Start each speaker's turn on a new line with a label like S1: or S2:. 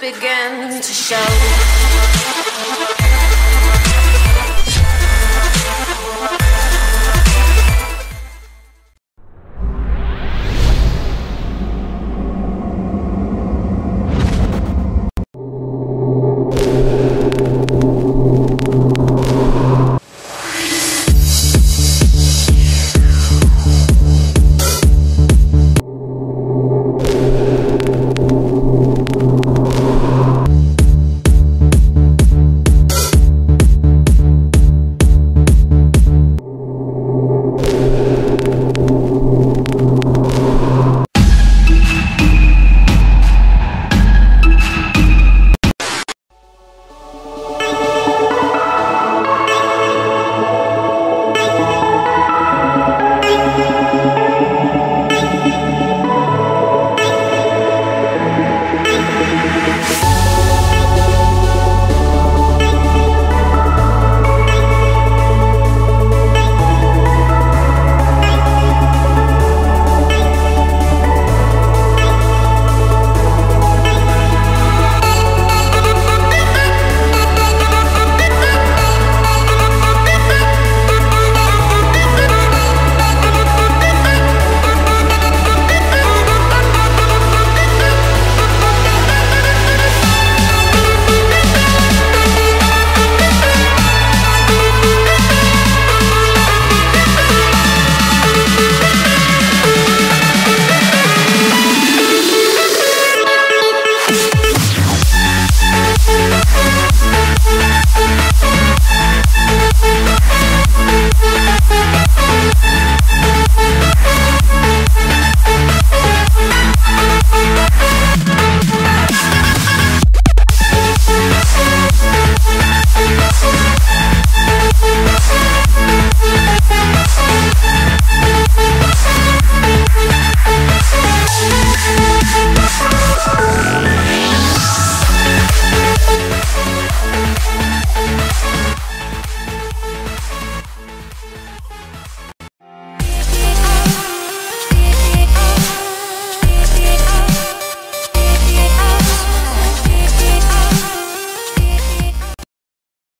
S1: Begin to show.